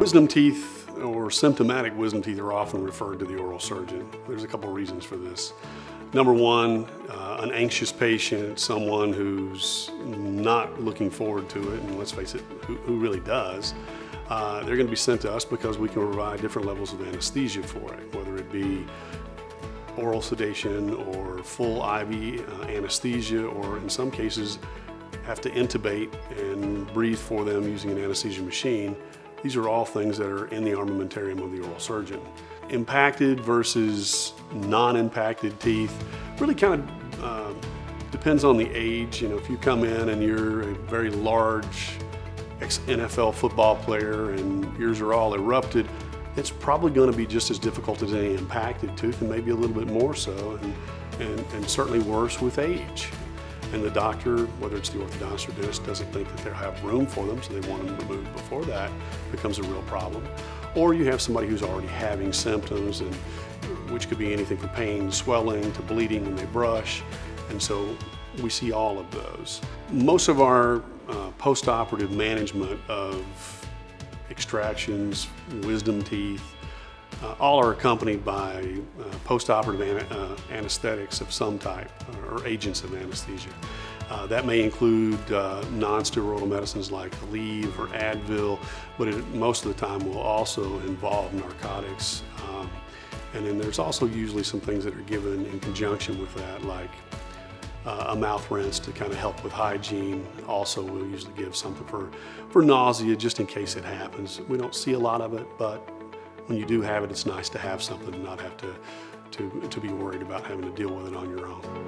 Wisdom teeth or symptomatic wisdom teeth are often referred to the oral surgeon. There's a couple reasons for this. Number one, uh, an anxious patient, someone who's not looking forward to it, and let's face it, who, who really does, uh, they're going to be sent to us because we can provide different levels of anesthesia for it, whether it be oral sedation or full IV uh, anesthesia, or in some cases, have to intubate and breathe for them using an anesthesia machine. These are all things that are in the armamentarium of the oral surgeon. Impacted versus non-impacted teeth really kind of uh, depends on the age. You know, if you come in and you're a very large ex-NFL football player and yours are all erupted, it's probably going to be just as difficult as any impacted tooth and maybe a little bit more so and, and, and certainly worse with age and the doctor, whether it's the orthodontist or dentist, doesn't think that they have room for them, so they want them removed before that becomes a real problem. Or you have somebody who's already having symptoms, and which could be anything from pain, swelling, to bleeding when they brush, and so we see all of those. Most of our uh, post-operative management of extractions, wisdom teeth, uh, all are accompanied by uh, post-operative an uh, anesthetics of some type or agents of anesthesia. Uh, that may include uh, non-steroidal medicines like Aleve or Advil, but it, most of the time will also involve narcotics. Um, and then there's also usually some things that are given in conjunction with that, like uh, a mouth rinse to kind of help with hygiene. Also, we'll usually give something for, for nausea just in case it happens. We don't see a lot of it, but when you do have it, it's nice to have something and not have to, to, to be worried about having to deal with it on your own.